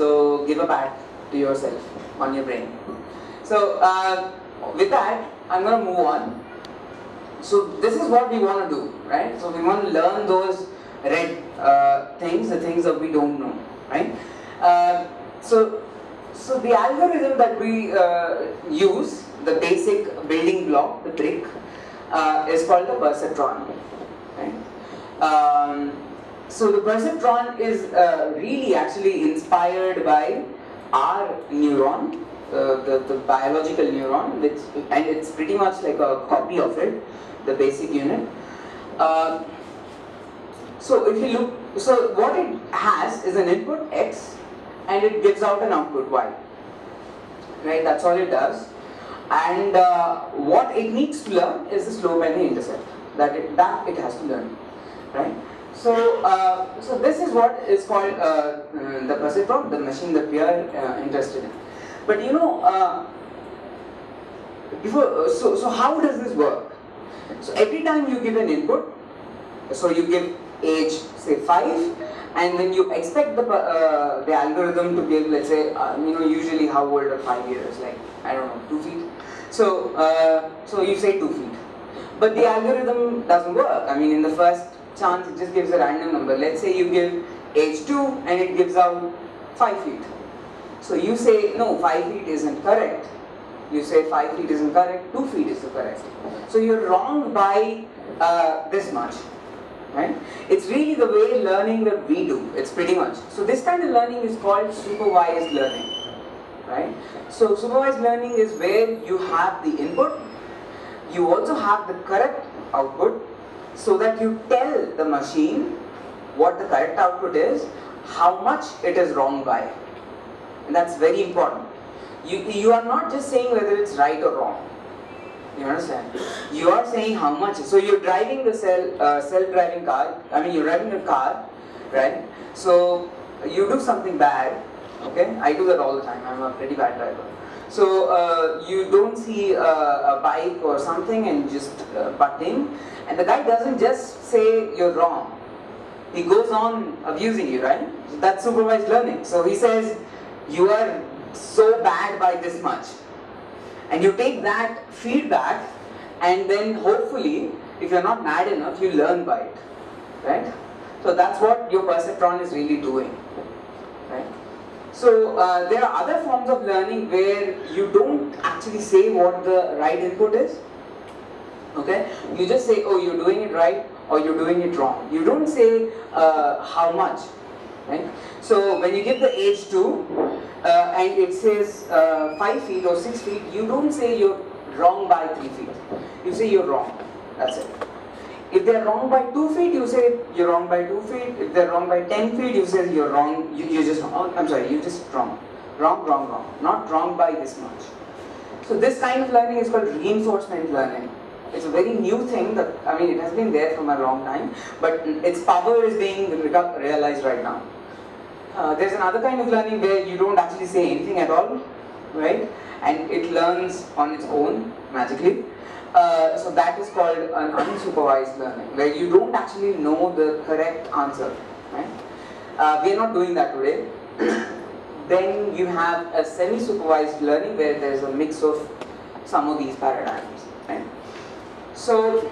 So give a pat to yourself on your brain. So uh, with that, I'm going to move on. So this is what we want to do, right? So we want to learn those red uh, things, the things that we don't know, right? Uh, so, so the algorithm that we uh, use, the basic building block, the brick, uh, is called the perceptron, right? Um, so the perceptron is uh, really actually inspired by our neuron, uh, the, the biological neuron, which, and it's pretty much like a copy of it, the basic unit. Uh, so if you look, so what it has is an input x and it gives out an output y. Right, that's all it does. And uh, what it needs to learn is the slope and the intercept. That it, that it has to learn. Right? So, uh, so this is what is called uh, uh, the perceptron, the machine that we are uh, interested in. But you know, uh, before, so, so how does this work? So every time you give an input, so you give age say 5 and then you expect the, uh, the algorithm to give let's say uh, you know usually how old are 5 years like I don't know 2 feet so uh, so you say 2 feet but the algorithm doesn't work I mean in the first chance it just gives a random number let's say you give age 2 and it gives out 5 feet so you say no 5 feet isn't correct you say 5 feet isn't correct 2 feet is correct so you're wrong by uh, this much right? It's really the way learning that we do. It's pretty much. So this kind of learning is called supervised learning, right? So supervised learning is where you have the input, you also have the correct output, so that you tell the machine what the correct output is, how much it is wrong by, and that's very important. You you are not just saying whether it's right or wrong you understand? You are saying how much. So you're driving the self, uh, self-driving car. I mean, you're driving a car, right? So you do something bad. Okay, I do that all the time. I'm a pretty bad driver. So uh, you don't see uh, a bike or something and just uh, butt in, and the guy doesn't just say you're wrong. He goes on abusing you, right? That's supervised learning. So he says you are so bad by this much and you take that feedback and then hopefully, if you're not mad enough, you learn by it. Right? So that's what your perceptron is really doing. Right? So uh, there are other forms of learning where you don't actually say what the right input is. Okay? You just say, oh, you're doing it right or you're doing it wrong. You don't say uh, how much. Right? So when you give the age to, uh, and it says uh, 5 feet or 6 feet, you don't say you're wrong by 3 feet. You say you're wrong. That's it. If they're wrong by 2 feet, you say you're wrong by 2 feet. If they're wrong by 10 feet, you say you're wrong. You, you're just wrong. I'm sorry, you're just wrong. Wrong, wrong, wrong. Not wrong by this much. So this kind of learning is called reinforcement learning. It's a very new thing that, I mean, it has been there for a long time, but its power is being realized right now. Uh, there's another kind of learning where you don't actually say anything at all, right? And it learns on its own magically. Uh, so that is called an unsupervised learning, where you don't actually know the correct answer, right? Uh, we are not doing that today. then you have a semi-supervised learning where there's a mix of some of these paradigms, right? So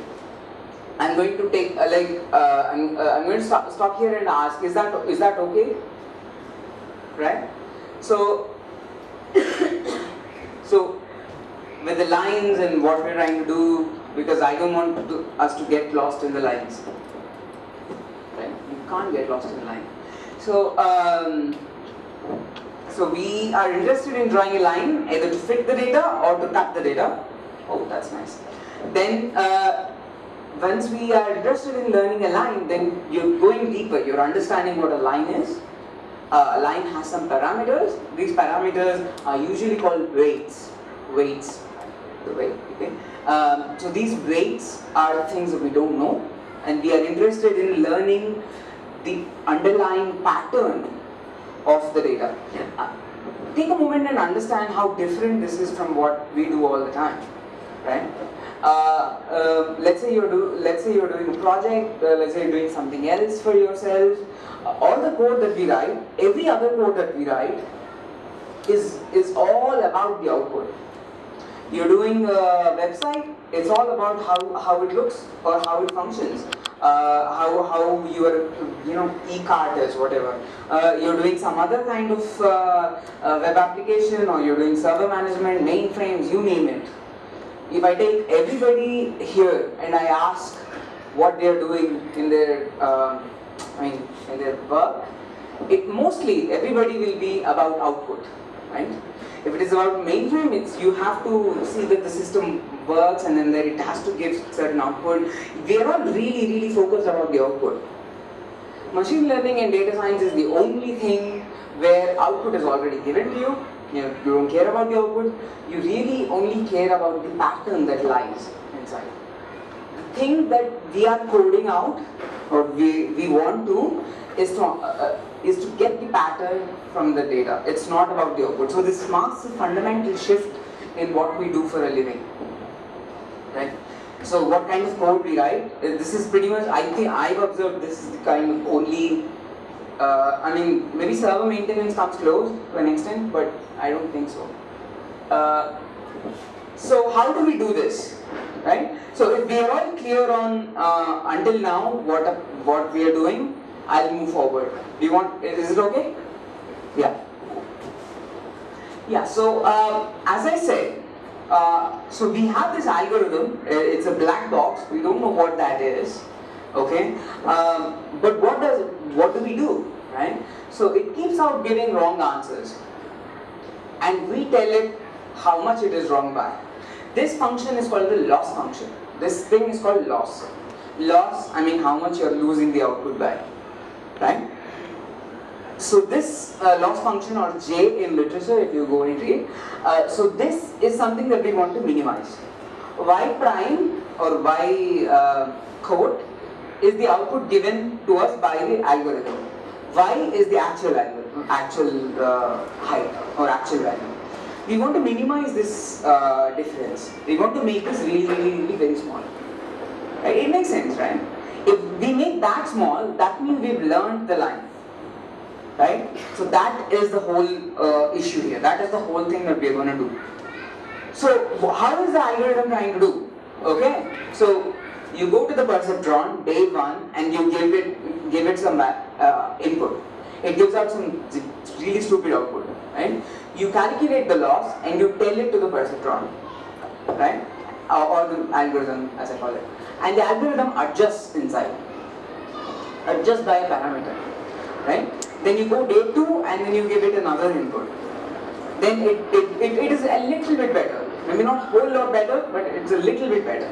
I'm going to take uh, like uh, I'm, uh, I'm going to stop, stop here and ask: Is that is that okay? right? So, so with the lines and what we're trying to do, because I don't want to, us to get lost in the lines, right? You can't get lost in the line. So, um, so we are interested in drawing a line either to fit the data or to cut the data. Oh, that's nice. Then. Uh, once we are interested in learning a line, then you're going deeper, you're understanding what a line is, uh, a line has some parameters. These parameters are usually called weights. Weights, the weight. Okay. Um, so these weights are things that we don't know, and we are interested in learning the underlying pattern of the data. Uh, take a moment and understand how different this is from what we do all the time, right? uh, uh, let's say you're do, let's say you're doing a project, uh, let's say you're doing something else for yourself. Uh, all the code that we write, every other code that we write, is is all about the output. You're doing a website, it's all about how, how it looks or how it functions. Uh, how, how your you know e-cart is whatever. Uh, you're doing some other kind of uh, uh, web application or you're doing server management mainframes you name it. If I take everybody here and I ask what they're doing in their uh, I mean in their work it mostly everybody will be about output right if it is about mainframe, it's you have to see that the system works and then it has to give certain output. We are all really, really focused about the output. Machine learning and data science is the only thing where output is already given to you. You, know, you don't care about the output. You really only care about the pattern that lies inside. The thing that we are coding out or we, we want to is to, uh, uh is to get the pattern from the data. It's not about the output. So this marks a fundamental shift in what we do for a living. Right? So what kind of code we write? Uh, this is pretty much, I think I've observed this is the kind of only, uh, I mean, maybe server maintenance comes close to an extent, but I don't think so. Uh, so how do we do this? Right? So if we are all clear on, uh, until now, what, what we are doing, I'll move forward. Do you want, is it okay? Yeah. Yeah, so uh, as I said, uh, so we have this algorithm, uh, it's a black box, we don't know what that is, okay? Um, but what does, what do we do, right? So it keeps out giving wrong answers. And we tell it how much it is wrong by. This function is called the loss function. This thing is called loss. Loss, I mean how much you're losing the output by right? So this uh, loss function or J in literature, if you go and read, uh, so this is something that we want to minimize. Y prime or Y uh, code is the output given to us by the algorithm. Y is the actual algorithm, actual uh, height or actual value. We want to minimize this uh, difference. We want to make this really, really, really very small. Right? It makes sense, right? If we make that small, that means we've learned the line. Right? So that is the whole uh, issue here. That is the whole thing that we're going to do. So how is the algorithm trying to do? Okay? So you go to the perceptron day one and you give it give it some uh, input. It gives out some really stupid output. Right? You calculate the loss and you tell it to the perceptron. Right? Uh, or the algorithm as I call it and the algorithm adjusts inside, adjusts by a parameter, right? Then you go day two and then you give it another input. Then it, it, it, it is a little bit better. Maybe not whole lot better, but it's a little bit better.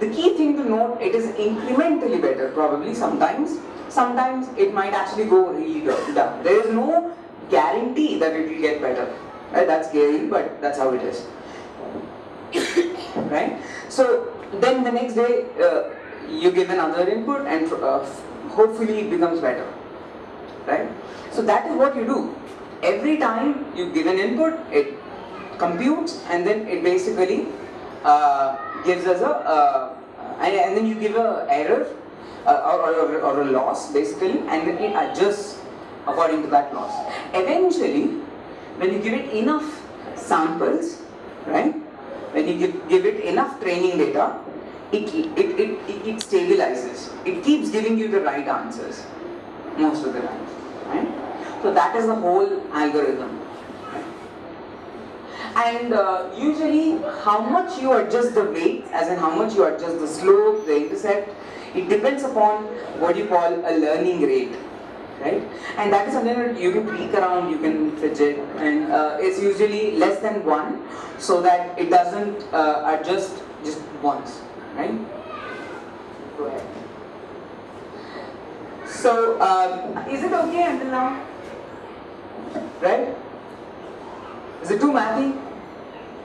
The key thing to note, it is incrementally better probably sometimes. Sometimes it might actually go really down. There is no guarantee that it will get better. Right? That's scary, but that's how it is. right? So then the next day uh, you give another input and uh, hopefully it becomes better right? So that is what you do. Every time you give an input it computes and then it basically uh, gives us a uh, and, and, then you give a error uh, or, or, or a loss basically and then it adjusts according to that loss. Eventually when you give it enough samples right? When you give, give it enough training data, it, it, it, it, stabilizes. It keeps giving you the right answers most of the time. Right? So that is the whole algorithm. And uh, usually how much you adjust the weight, as in how much you adjust the slope, the intercept, it depends upon what you call a learning rate right? And that is something that you can tweak around, you can fidget, and uh, it's usually less than one, so that it doesn't uh, adjust just once, right? Go ahead. So, um, is it okay until now? Right? Is it too mathy?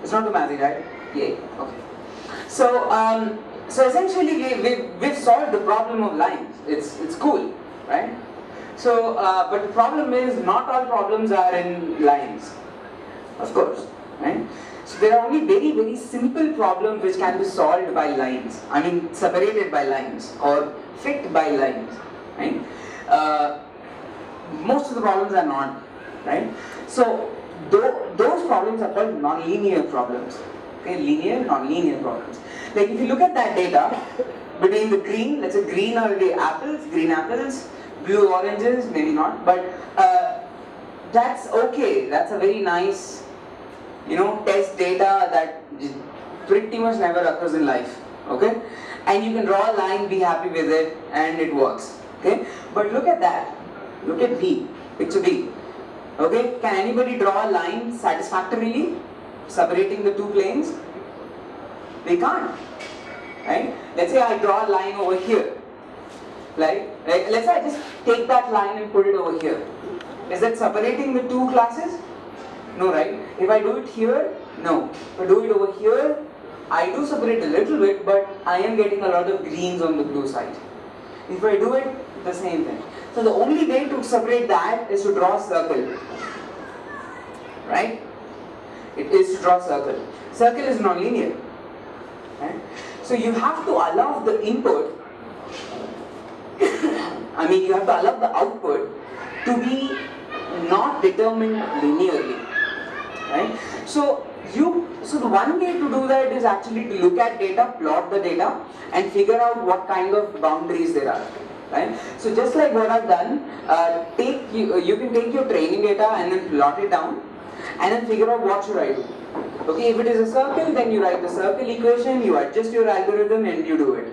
It's not too mathy, right? Yay. Okay. So, um, so essentially, we, we, we've solved the problem of lines. It's, it's cool, right? So, uh, but the problem is not all problems are in lines, of course. right? So there are only very, very simple problems which can be solved by lines. I mean, separated by lines or fit by lines, right? Uh, most of the problems are not, right? So tho- those problems are called non-linear problems. Okay, linear, non-linear problems. Like if you look at that data between the green, let's say green are the apples, green apples, blue oranges, maybe not, but uh, that's okay. That's a very nice, you know, test data that pretty much never occurs in life. Okay, and you can draw a line, be happy with it, and it works. Okay, but look at that. Look at B. Picture B. Okay, can anybody draw a line satisfactorily, separating the two planes? They can't. Right? Let's say I draw a line over here. Like, like let's say I just take that line and put it over here. Is that separating the two classes? No, right? If I do it here, no. If I do it over here, I do separate a little bit, but I am getting a lot of greens on the blue side. If I do it, the same thing. So the only way to separate that is to draw a circle. Right? It is to draw a circle. Circle is non-linear. Right? So you have to allow the input, I mean you have to allow the output to be not determined linearly. Right? So you so the one way to do that is actually to look at data, plot the data, and figure out what kind of boundaries there are. Right? So just like what I've done, uh, take you, you can take your training data and then plot it down, and then figure out what should I do. Okay, if it is a circle, then you write the circle equation, you adjust your algorithm, and you do it.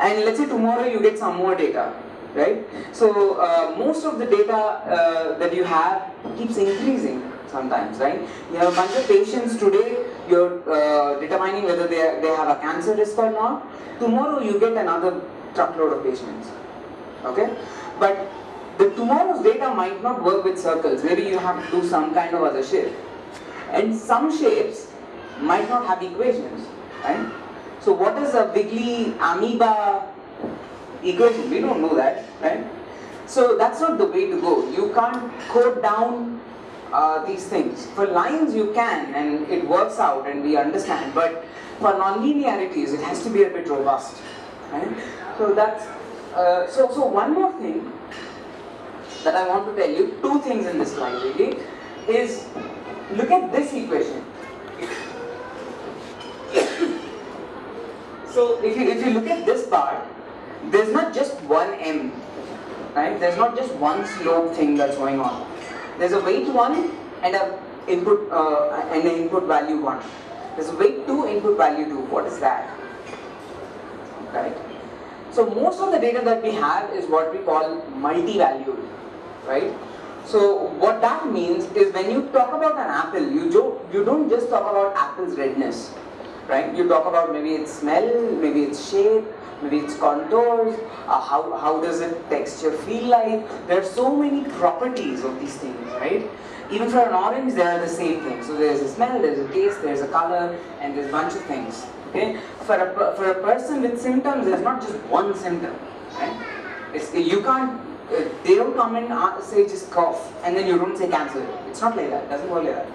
And let's say tomorrow you get some more data, right? So uh, most of the data uh, that you have keeps increasing sometimes, right? You have a bunch of patients today, you're uh, determining whether they, they have a cancer risk or not. Tomorrow you get another truckload of patients, okay? But the tomorrow's data might not work with circles. Maybe you have to do some kind of other shape. And some shapes might not have equations, right? So what is a wiggly amoeba equation? We don't know that, right? So that's not the way to go. You can't code down uh, these things. For lines you can and it works out and we understand, but for non-linearities it has to be a bit robust, right? So that's, uh, so, so one more thing that I want to tell you, two things in this slide really, is look at this equation. So if you if you look at this part, there's not just one m, right? There's not just one slope thing that's going on. There's a weight one and a input uh, and an input value one. There's a weight two, input value two. What is that? Right. So most of the data that we have is what we call multi-valued, right? So what that means is when you talk about an apple, you do, you don't just talk about apple's redness, right? You talk about maybe its smell, maybe its shape, maybe its contours, uh, how, how does it texture feel like. There are so many properties of these things, right? Even for an orange, they are the same thing. So there's a smell, there's a taste, there's a color, and there's a bunch of things. Okay? For a, for a person with symptoms, there's not just one symptom, right? It's, you can't, uh, they don't come and uh, say just cough, and then you don't say cancer. It's not like that, it doesn't work like that.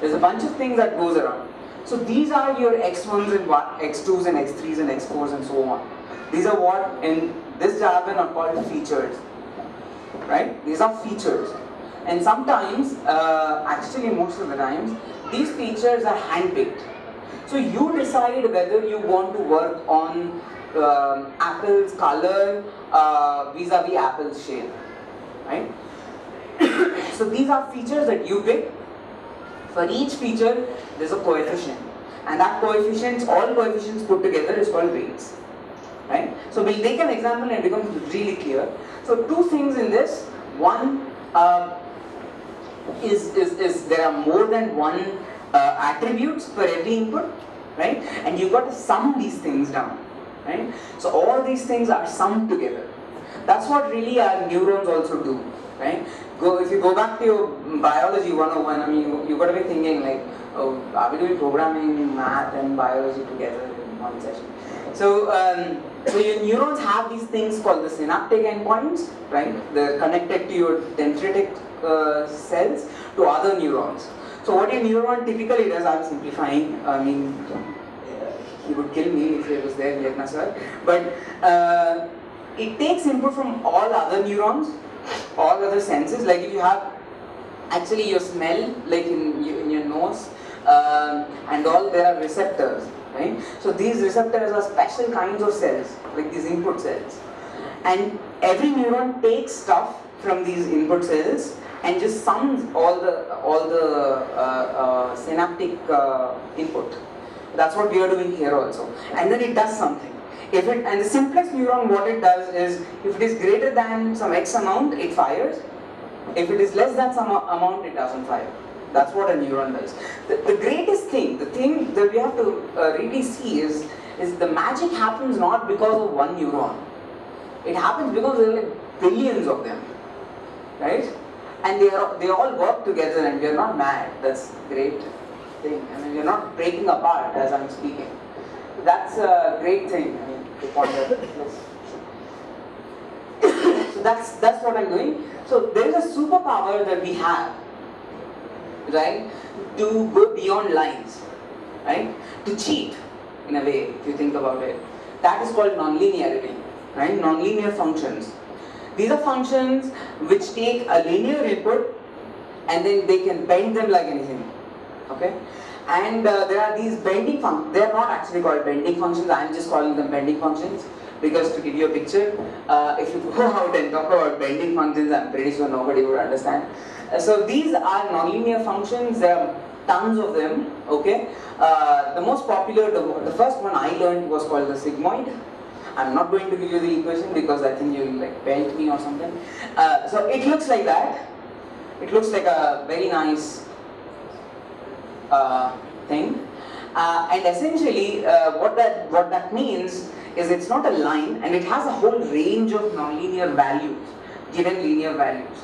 There's a bunch of things that goes around. So these are your X1s and X2s and X3s and X4s and so on. These are what in this jargon are called features, right? These are features. And sometimes, uh, actually most of the times, these features are handpicked. So you decide whether you want to work on um, apple's color uh, vis-a-vis apple's shape, right? so these are features that you pick. For each feature, there's a coefficient. And that coefficients, all coefficients put together is called weights. Right? So we'll take an example and it becomes really clear. So two things in this. One uh, is, is, is there are more than one uh, attributes for every input, right? And you've got to sum these things down, right? So all these things are summed together. That's what really our neurons also do, right? Go if you go back to your biology 101, I mean you, you got to be thinking like, oh, are we doing programming, math, and biology together in one session? So, um, so your neurons have these things called the synaptic endpoints, right? They're connected to your dendritic uh, cells to other neurons. So what a neuron typically does, I'm simplifying, I mean, he would kill me if he was there, Yagna sir. But uh, it takes input from all other neurons, all other senses. Like if you have actually your smell, like in, in your nose, uh, and all there are receptors, right? So these receptors are special kinds of cells, like these input cells. And every neuron takes stuff from these input cells and just sums all the all the uh, uh, synaptic uh, input. That's what we are doing here also. And then it does something. If it and the simplest neuron, what it does is, if it is greater than some x amount, it fires. If it is less than some amount, it doesn't fire. That's what a neuron does. The, the greatest thing, the thing that we have to uh, really see is, is the magic happens not because of one neuron. It happens because there are like billions of them, right? And they are they all work together, and we are not mad. That's great thing. I mean, you're not breaking apart as I'm speaking. That's a great thing. I mean, to ponder. so that's that's what I'm doing. So there is a superpower that we have, right, to go beyond lines, right, to cheat in a way. If you think about it, that is called nonlinearity, right? Nonlinear functions. These are functions which take a linear input and then they can bend them like anything okay and uh, there are these bending functions they are not actually called bending functions i am just calling them bending functions because to give you a picture uh, if you go out and talk about bending functions i'm pretty sure nobody would understand uh, so these are nonlinear functions there are tons of them okay uh, the most popular the, the first one i learned was called the sigmoid I'm not going to give you the equation because I think you'll like belt me or something. Uh, so it looks like that. It looks like a very nice uh, thing. Uh, and essentially, uh, what that what that means is it's not a line, and it has a whole range of nonlinear values, given linear values,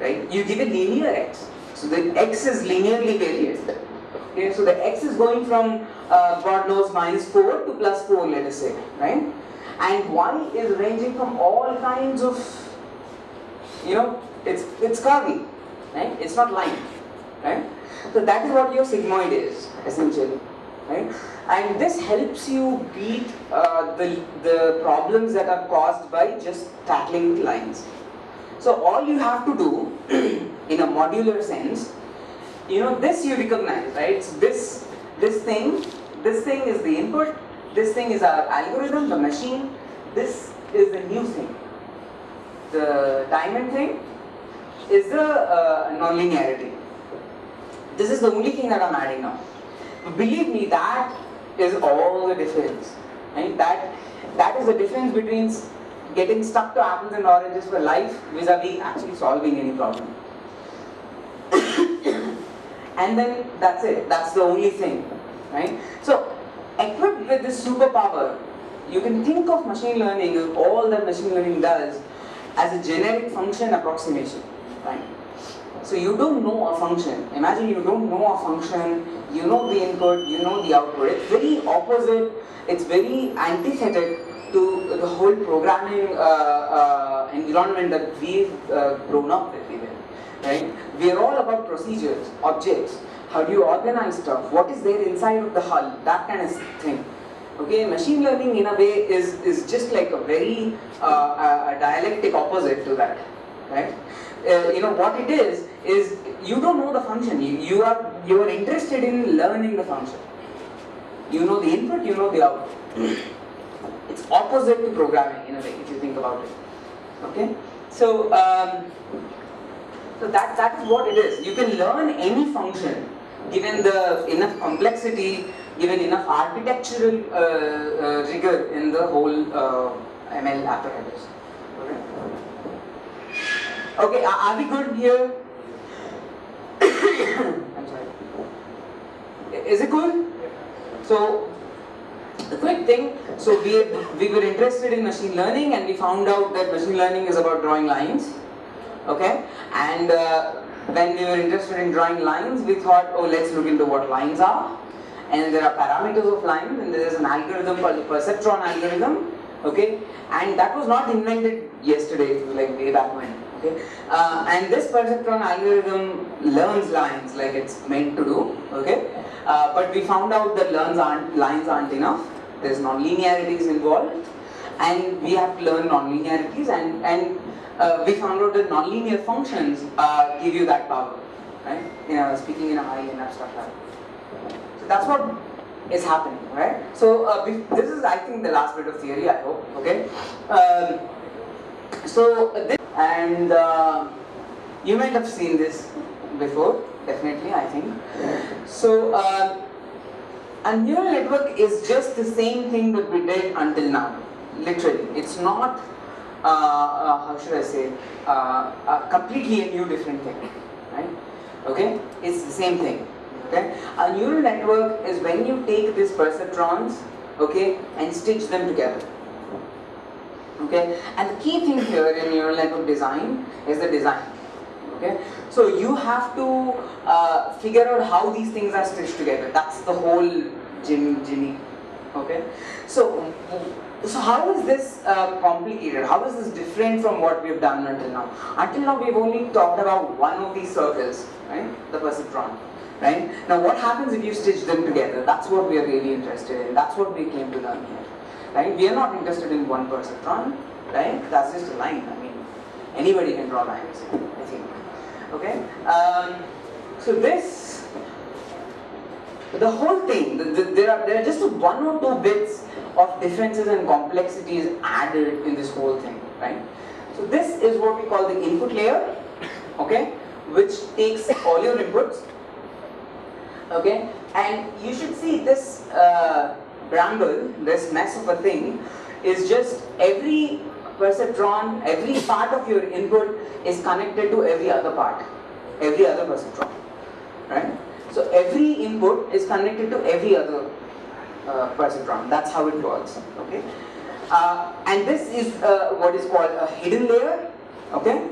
right? You give a linear x, so the x is linearly variant. Okay, so the x is going from uh, God knows minus four to plus four, let us say, right? And y is ranging from all kinds of, you know, it's it's curvy, right? It's not line, right? So that is what your sigmoid is, essentially. Right? And this helps you beat uh, the, the problems that are caused by just tackling lines. So all you have to do, in a modular sense, you know, this you recognize, right? So this, this thing, this thing is the input, this thing is our algorithm, the machine, this is the new thing. The diamond thing is the uh, nonlinearity. This is the only thing that I'm adding now. Believe me, that is all the difference. Right? That that is the difference between getting stuck to apples and oranges for life vis-a-vis actually solving any problem. and then that's it. That's the only thing. Right? So equipped with this superpower, you can think of machine learning, all that machine learning does, as a generic function approximation. Right? So you don't know a function. Imagine you don't know a function, you know the input, you know the output. It's very opposite, it's very antithetic to the whole programming uh, uh, environment that we've uh, grown up with even. Right? We are all about procedures, objects. How do you organize stuff? What is there inside of the hull? That kind of thing. Okay, machine learning in a way is, is just like a very uh, a dialectic opposite to that. Right? uh, you know what it is is you don't know the function. You, you are you are interested in learning the function. You know the input you know the output. It's opposite to programming in a way if you think about it. Okay? So um, so that that is what it is. You can learn any function given the enough complexity given enough architectural uh, uh, rigor in the whole uh, ML apparatus. Okay, are, we good here? I'm sorry. Is it good? So, the quick thing, so we, we were interested in machine learning and we found out that machine learning is about drawing lines. Okay, and uh, when we were interested in drawing lines, we thought, oh, let's look into what lines are. And there are parameters of lines, and there is an algorithm called the perceptron algorithm. Okay, and that was not invented yesterday, like way back when Okay, uh, and this perceptron algorithm learns lines like it's meant to do. Okay, uh, but we found out that learns aren't lines aren't enough. There's non-linearities involved, and we have to learn non-linearities, and and uh, we found out that non-linear functions uh, give you that power, right? You know, speaking in a high and abstract level. So that's what is happening, right? So uh, this is, I think, the last bit of theory. I hope. Okay. Um, so this, and uh, you might have seen this before, definitely. I think. So uh, a neural network is just the same thing that we did until now. Literally, it's not. Uh, uh, how should I say? Uh, completely a new, different thing, right? Okay, it's the same thing. Okay, a neural network is when you take these perceptrons, okay, and stitch them together. Okay, and the key thing here in neural network design is the design. Okay, so you have to uh, figure out how these things are stitched together. That's the whole Jimmy Jimmy. Okay, so so how is this uh, complicated? How is this different from what we've done until now? Until now, we've only talked about one of these circles, right? The perceptron right? Now what happens if you stitch them together? That's what we are really interested in. That's what we came to learn here, right? We are not interested in one perceptron, right? That's just a line. I mean, anybody can draw lines, I think. Okay? Um, so this, the whole thing, the, the, there, are, there are just one or two bits of differences and complexities added in this whole thing, right? So this is what we call the input layer, okay, which takes all your inputs okay and you should see this uh, bramble this mess of a thing is just every perceptron every part of your input is connected to every other part every other perceptron right? So every input is connected to every other uh, perceptron. That's how it works okay? Uh, and this is uh, what is called a hidden layer okay?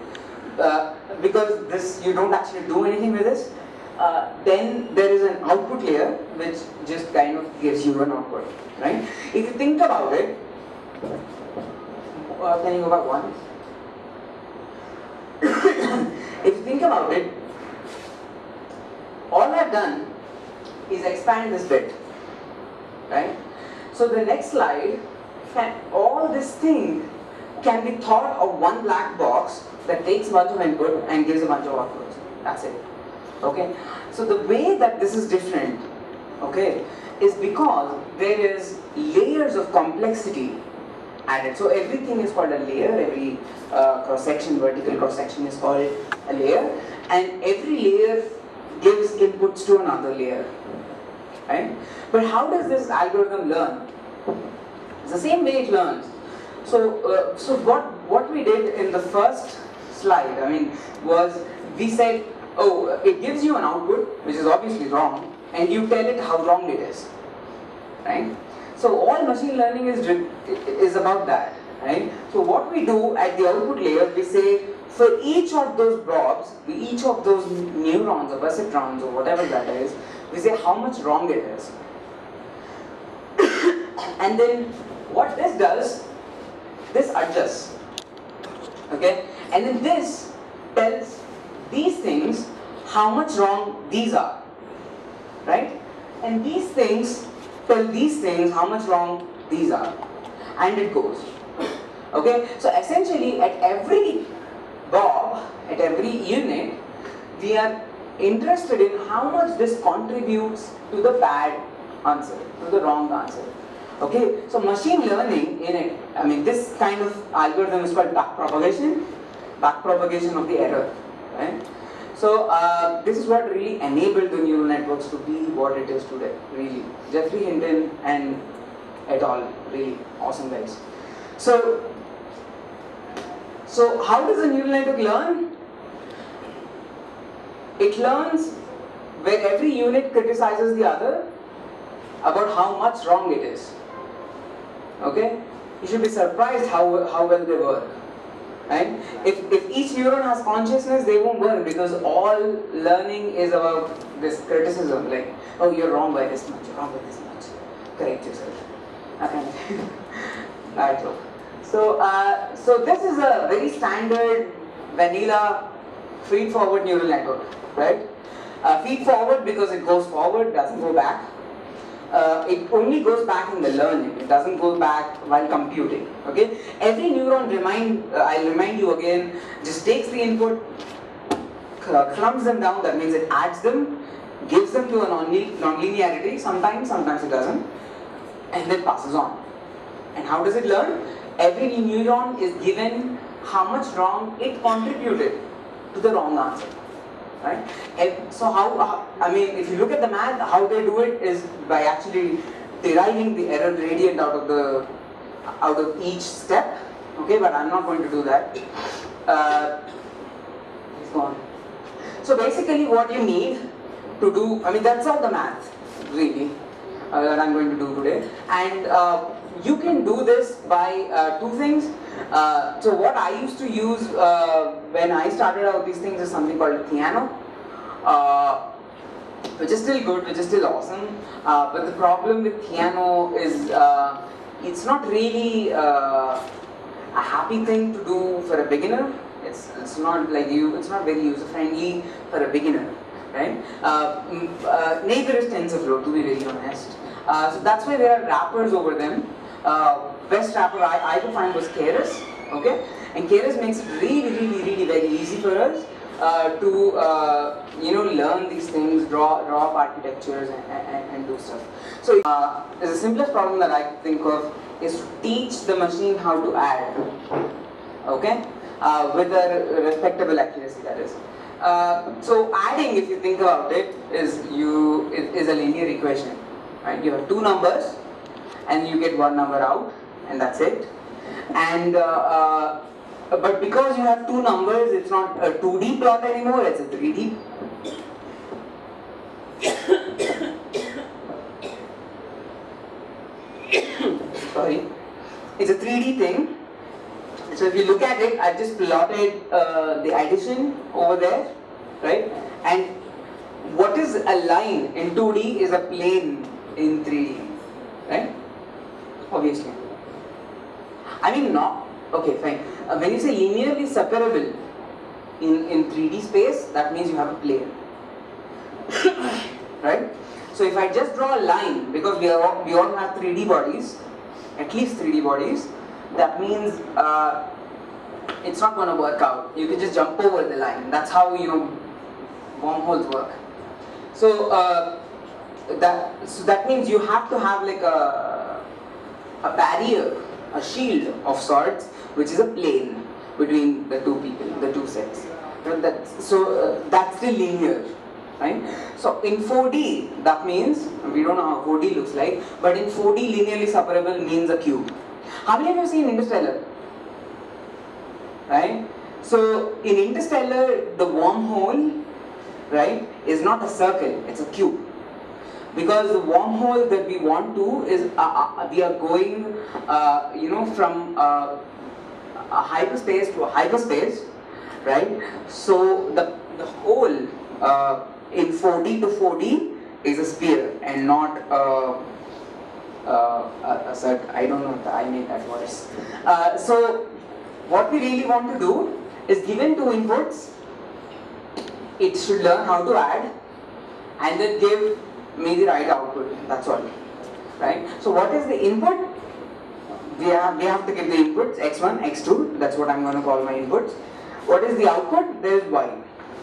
Uh, because this you don't actually do anything with this uh, then there is an output layer which just kind of gives you an output, right? If you think about it, uh, can you go back one? if you think about it, all I've done is expand this bit, right? So the next slide, can, all this thing can be thought of one black box that takes a bunch of input and gives a bunch of outputs. That's it okay? So the way that this is different okay is because there is layers of complexity added. So everything is called a layer. Every uh, cross section vertical cross section is called a layer. And every layer gives inputs to another layer right? But how does this algorithm learn? It's the same way it learns. So uh, so what what we did in the first slide i mean was we said oh, it gives you an output, which is obviously wrong, and you tell it how wrong it is, right? So all machine learning is, is about that, right? So what we do at the output layer, we say, for each of those blobs, each of those neurons or perceptrons or whatever that is, we say how much wrong it is. and then what this does, this adjusts, okay? And then this tells these things, how much wrong these are, right? And these things tell these things how much wrong these are, and it goes. Okay, so essentially at every bob, at every unit, we are interested in how much this contributes to the bad answer, to the wrong answer. Okay, so machine learning in it, I mean this kind of algorithm is called back propagation, back propagation of the error So uh, this is what really enabled the neural networks to be what it is today, really. Geoffrey Hinton and et al. Really awesome guys. So, so how does a neural network learn? It learns where every unit criticizes the other about how much wrong it is. Okay? You should be surprised how, how well they work right? If, if each neuron has consciousness, they won't learn because all learning is about this criticism, like, oh, you're wrong by this much, you're wrong by this much. Correct yourself. Okay. Bad joke. So, uh, so this is a very standard vanilla feed forward neural network, right? Uh, feed forward because it goes forward, doesn't go back. Uh, it only goes back in the learning. It doesn't go back while computing. Okay. Every neuron remind. Uh, I'll remind you again. Just takes the input, clumps them down. That means it adds them, gives them to a non-linearity. Sometimes, sometimes it doesn't, and then passes on. And how does it learn? Every neuron is given how much wrong it contributed to the wrong answer right? And so how, I mean, if you look at the math, how they do it is by actually deriving the error gradient out of the, out of each step, okay, but I'm not going to do that. Uh, it's gone. So basically what you need to do, I mean, that's all the math, really, uh, that I'm going to do today. And uh, you can do this by uh, two things. Uh, so what I used to use uh, when I started out these things is something called Theano, uh, which is still good, which is still awesome. Uh, but the problem with Theano is uh, it's not really a happy thing to do for a beginner. It's, it's not like you, it's not very user friendly for a beginner, right? neither is TensorFlow, to be really honest. so that's why there are wrappers over them uh, best wrapper I, I could find was Keras, okay? And Keras makes it really, really, really very easy for us uh, to, uh, you know, learn these things, draw, draw up architectures and, and, and do stuff. So uh, the simplest problem that I think of is to teach the machine how to add, okay? Uh, with a respectable accuracy that is. Uh, so adding, if you think about it, is you is, is a linear equation, right? You have two numbers, and you get one number out and that's it. And uh, uh, but because you have two numbers, it's not a 2D plot anymore, it's a 3D. Sorry, it's a 3D thing. So if you look at it, I've just plotted uh, the addition over there, right? And what is a line in 2D is a plane in 3D, right? Obviously. I mean, not, okay, fine. Uh, when you say linearly separable in, in 3D space, that means you have a plane. right? So if I just draw a line, because we, are, we all have 3D bodies, at least 3D bodies, that means uh, it's not going to work out. You can just jump over the line. That's how, you know, wormholes work. So, uh, that, so that means you have to have like a a barrier, a shield of sorts, which is a plane between the two people, the two sets. That, so uh, that's still linear, right? So in 4D, that means, we don't know how 4D looks like, but in 4D linearly separable means a cube. How many of you have seen Interstellar? Right? So in Interstellar, the wormhole, right, is not a circle, it's a cube because the wormhole that we want to is uh, uh, we are going uh, you know from uh, a hyperspace to a hyperspace right? So the the hole uh, in 4D to 4D is a sphere and not uh, I don't know I made that voice so what we really want to do is given two inputs it should learn how to add and then give me the right output. That's all. Right? So what is the input? We have, we have to give the inputs x1, x2. That's what I'm going to call my inputs. What is the output? There is y.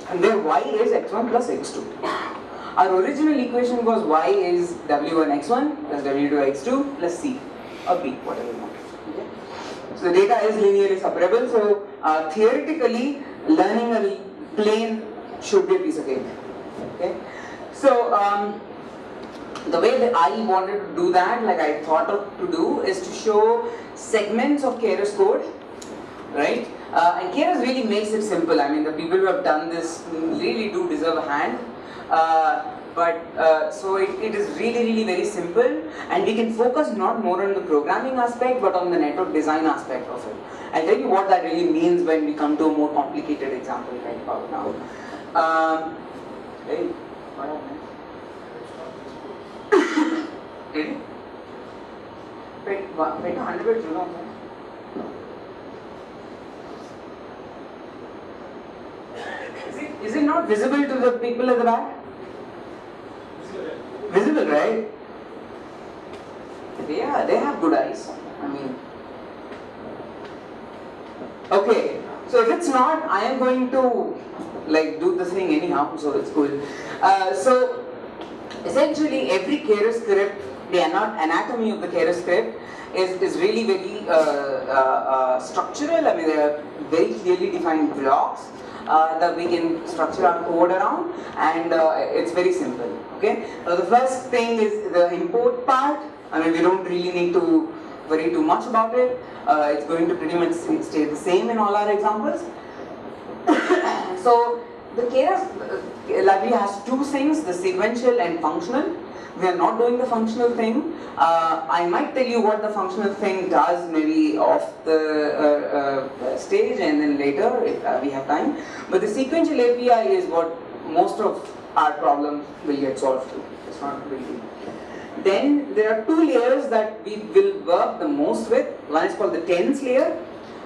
And there y is x1 plus x2. Our original equation was y is w1 x1 plus w2 x2 plus c or b, whatever you want. Okay? So the data is linearly separable. So uh, theoretically, learning a plane should be a piece of cake. Okay? So um, the way that I wanted to do that, like I thought of to do, is to show segments of Keras code, right? Uh, and Keras really makes it simple. I mean, the people who have done this really do deserve a hand. Uh, but uh, so it, it is really, really very simple, and we can focus not more on the programming aspect, but on the network design aspect of it. I'll tell you what that really means when we come to a more complicated example right about now. Um, hey, really? Wait, wait, 100 bits, you know? Is it not visible to the people at the back? Visible, right? Yeah, they have good eyes. I mean, okay. So if it's not, I am going to like do the thing anyhow. So it's cool. Uh, so essentially, every Keras script, the ana- anatomy of the Keras script is, is really very uh, uh, uh, structural. I mean, there are very clearly defined blocks uh, that we can structure our code around, and uh, it's very simple. Okay. So the first thing is the import part. I mean, we don't really need to worry too much about it. Uh, it's going to pretty much stay the same in all our examples. so the Keras library has two things, the sequential and functional. We are not doing the functional thing. Uh, I might tell you what the functional thing does maybe off the uh, uh, stage and then later if uh, we have time. But the sequential API is what most of our problems will get solved to. It's not really. Then there are two layers that we will work the most with. One is called the dense layer.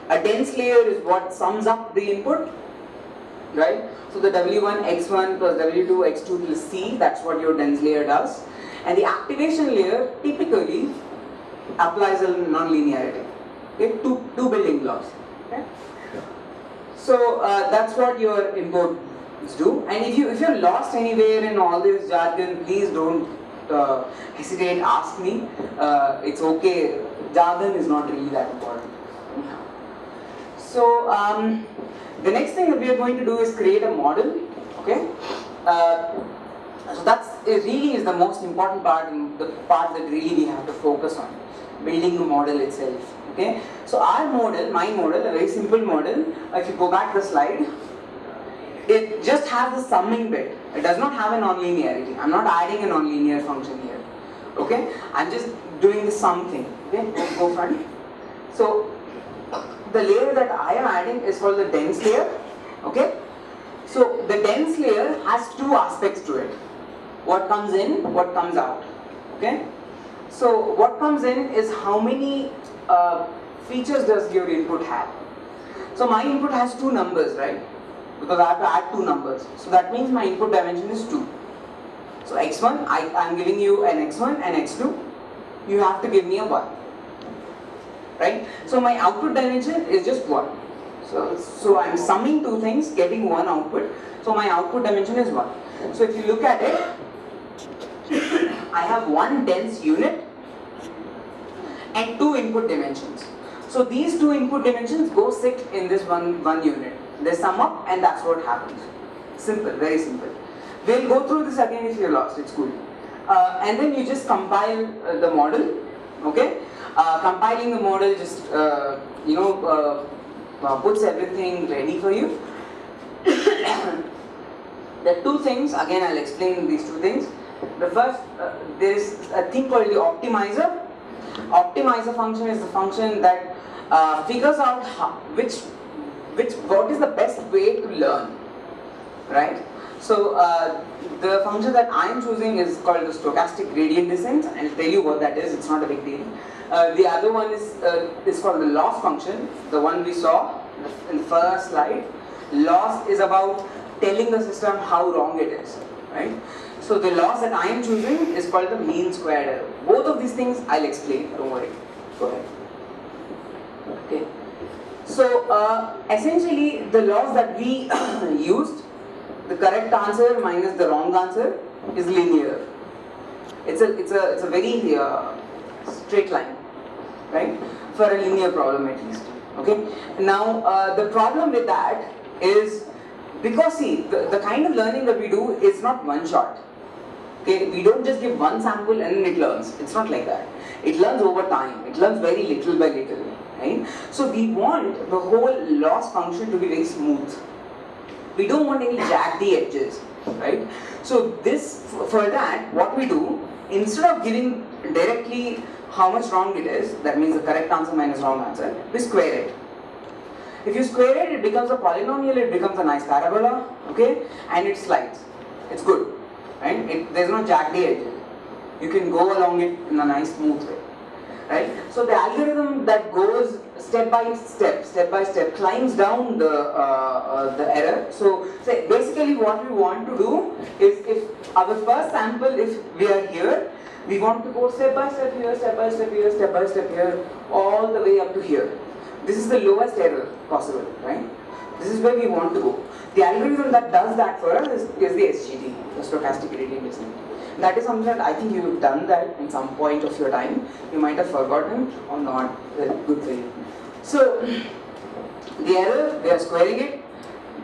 A dense layer is what sums up the input, right? So the W1, X1 plus W2, X2 plus C, that's what your dense layer does. And the activation layer typically applies a non-linearity. Okay, two, two building blocks. Okay? So uh, that's what your imports do. And if you if you're lost anywhere in all this jargon, please don't uh, hesitate. Ask me. Uh, it's okay. Jargon is not really that important. So um, the next thing that we are going to do is create a model. Okay. Uh, so that's really is the most important part and the part that really we have to focus on building the model itself. Okay. So our model, my model, a very simple model. If you go back the slide, it just has the summing bit. It does not have a nonlinearity. I'm not adding a nonlinear function here. Okay. I'm just doing the sum thing. Okay. Go, go front. So the layer that I am adding is called the dense layer. Okay. So the dense layer has two aspects to it. What comes in, what comes out. Okay. So what comes in is how many uh, features does your input have. So my input has two numbers, right? Because I have to add two numbers. So that means my input dimension is 2. So x1, I am giving you an x1 and x2. You have to give me a 1. Right? So my output dimension is just 1. So, so I'm summing two things, getting one output. So my output dimension is 1. So if you look at it, I have one dense unit and two input dimensions. So these two input dimensions go sit in this one, one unit. They sum up and that's what happens. Simple, very simple. We'll go through this again if you're lost, it's cool. Uh, and then you just compile uh, the model, okay? Uh, compiling the model just, uh, you know, uh, uh, puts everything ready for you. there are two things, again I'll explain these two things. The first, there is a thing called the optimizer. Optimizer function is the function that figures out how, which which what is the best way to learn, right? So uh, the function that I am choosing is called the stochastic gradient descent. I'll tell you what that is. It's not a big deal. Uh, the other one is uh, is called the loss function. The one we saw in the first slide. Loss is about telling the system how wrong it is, right? So the loss that I am choosing is called the mean squared error. Both of these things I'll explain. Don't worry. Go ahead. Okay. So uh, essentially the loss that we used, the correct answer minus the wrong answer is linear. It's a, it's a, it's a very uh, straight line, right? For a linear problem at least. Okay. Now uh, the problem with that is because see the, the kind of learning that we do is not one shot. Okay, we don't just give one sample and it learns. It's not like that. It learns over time. It learns very little by little right? So we want the whole loss function to be very smooth. We don't want any jaggedy edges, right? So this, for that, what we do, instead of giving directly how much wrong it is, that means the correct answer minus wrong answer, we square it. If you square it, it becomes a polynomial, it becomes a nice parabola, okay? And it slides. It's good, right? It, there's no jaggedy edges. You can go along it in a nice smooth way. Right? So the algorithm that goes step by step, step by step, climbs down the uh, uh, the error. So, basically, what we want to do is, if our first sample, if we are here, we want to go step by step here, step by step here, step by step here, all the way up to here. This is the lowest error possible, right? This is where we want to go. The algorithm that does that for us is, is the SGD, the stochastic gradient descent. That is something that I think you've done that in some point of your time. You might have forgotten or not. Good thing. So the error, we are squaring it.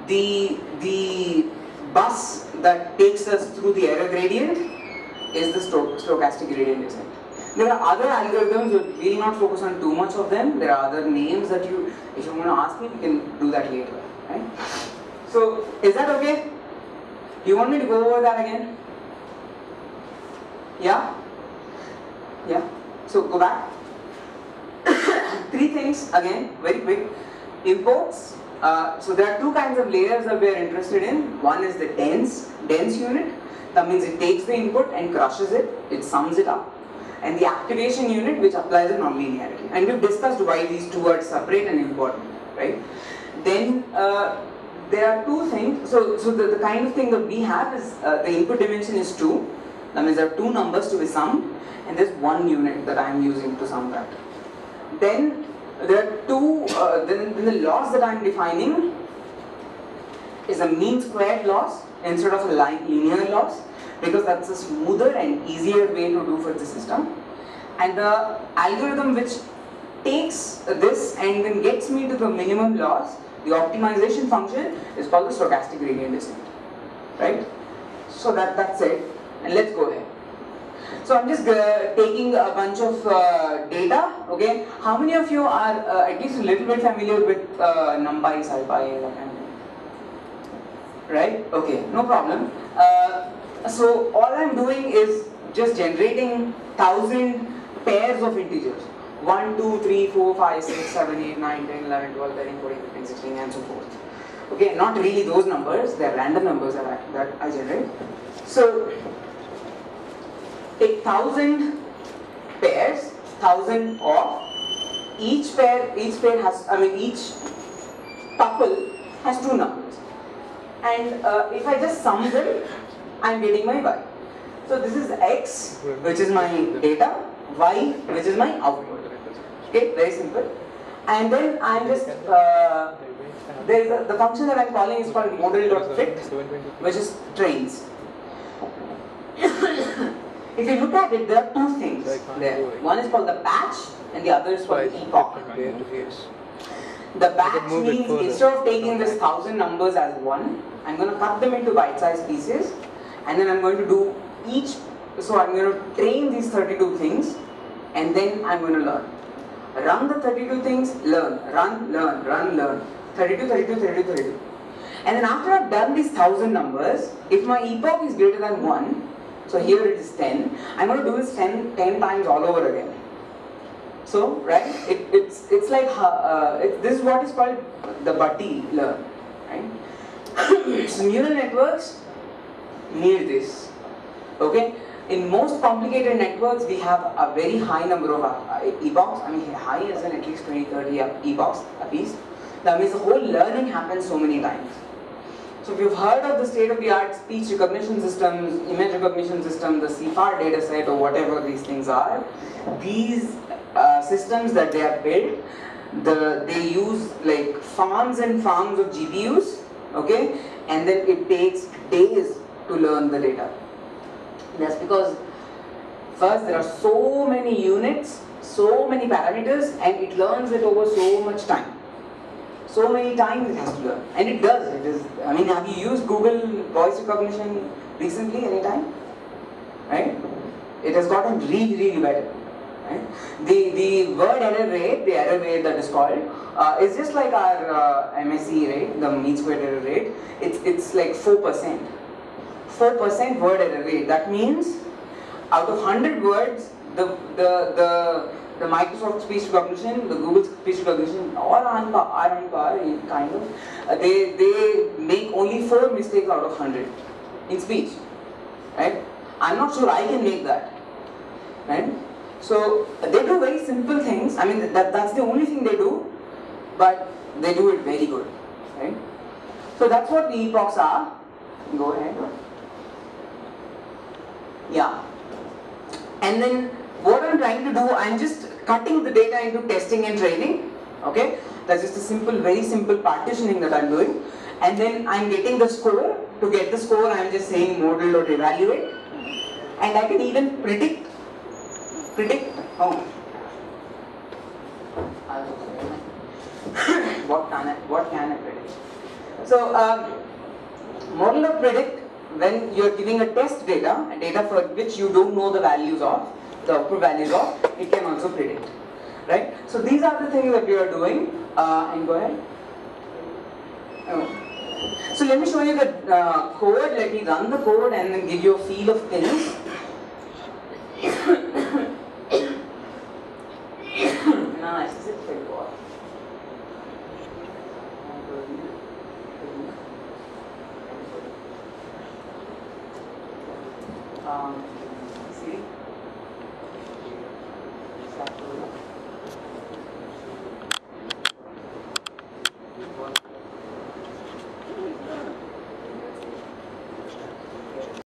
The the bus that takes us through the error gradient is the sto stochastic gradient descent. There are other algorithms, we will not focus on too much of them. There are other names that you, if you want to ask me, we can do that later. Right? So, is that okay? You want me to go over that again? Yeah? Yeah? So, go back. Three things again, very quick. Imports. Uh, so, there are two kinds of layers that we are interested in. One is the dense, dense unit. That means it takes the input and crushes it, it sums it up and the activation unit which applies a nonlinearity. And we've discussed why these two are separate and important, right? Then uh, there are two things. So, so the, the kind of thing that we have is uh, the input dimension is 2. That means there are two numbers to be summed and there's one unit that I'm using to sum that. Then there are two, uh, then, then the loss that I'm defining is a mean squared loss instead of a linear loss because that's a smoother and easier way to do for the system. And the algorithm which takes this and then gets me to the minimum loss, the optimization function is called the stochastic gradient descent. Right? So that, that's it. And let's go ahead. So I'm just uh, taking a bunch of uh, data, okay? How many of you are uh, at least a little bit familiar with uh, NumPy, SciPy? Right? Okay, no problem. Uh, so all I'm doing is just generating thousand pairs of integers. 1, 2, 3, 4, 5, 6, 7, 8, 9, 10, 11, 12, 13, 14, 15, 16 and so forth. Okay, not really those numbers, they're random numbers that I, that I generate. So take thousand pairs, thousand of each pair, each pair has, I mean each tuple has two numbers. And uh, if I just sum them, I'm getting my y. So this is x, which is my data, y, which is my output. Okay, very simple. And then I'm just, uh, there is a, the function that I'm calling is called model.fit, which is trains. If you look at it, there are two things there. One is called the batch, and the other is called the epoch. The batch means instead of taking this thousand numbers as one, I'm going to cut them into bite-sized pieces and then I'm going to do each, so I'm going to train these 32 things and then I'm going to learn. Run the 32 things, learn, run, learn, run, learn. 32, 32, 32, 32. And then after I've done these 1000 numbers, if my epoch is greater than 1, so here it is 10, I'm going to do this 10, 10 times all over again. So, right, it, it's, it's like, uh, it, this is what is called the Butty learn, right? so neural networks need this. Okay? In most complicated networks, we have a very high number of uh, epochs. I mean, high as in at least 20, 30 epochs a piece. That means the whole learning happens so many times. So if you've heard of the state-of-the-art speech recognition systems, image recognition system, the CIFAR dataset or whatever these things are, these uh, systems that they have built, the, they use like farms and farms of GPUs, okay? And then it takes days to learn the data. That's because first there are so many units, so many parameters and it learns it over so much time. So many times it has to learn. And it does. It is I mean have you used Google voice recognition recently anytime? Right? It has gotten really, really better. Right? The, the word error rate, the error rate that is called, uh, is just like our uh, MSE rate, the mean squared error rate. It's, it's like 4%. 4% word error rate. That means out of 100 words, the, the, the, the Microsoft speech recognition, the Google speech recognition, all are on par, kind of. Uh, they, they make only 4 mistakes out of 100 in speech. Right? I'm not sure I can make that. Right? So they do very simple things. I mean, that, that's the only thing they do, but they do it very good, right? So that's what the epochs are. Go ahead. Yeah. And then what I'm trying to do, I'm just cutting the data into testing and training. Okay, that's just a simple, very simple partitioning that I'm doing. And then I'm getting the score. To get the score, I'm just saying model or evaluate. And I can even predict, predict, oh. what can I, what can I predict? So, um, model or predict when you're giving a test data, data for which you don't know the values of, the output values of, it can also predict. Right? So these are the things that we are doing. Uh, and go ahead. Oh. So let me show you the uh, code. Let me run the code and then give you a feel of things.